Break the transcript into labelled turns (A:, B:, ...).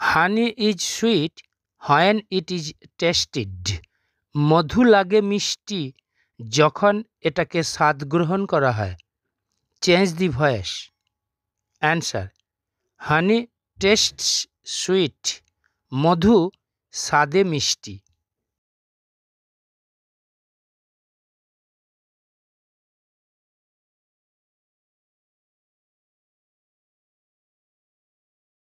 A: Honey is sweet when it is tested. মধু লাগে মিষ্টি যখন এটাকে স্বাদ গ্রহণ করা হয়। Change the voice. Answer, honey tastes sweet. মধু স্বাদে মিষ্টি।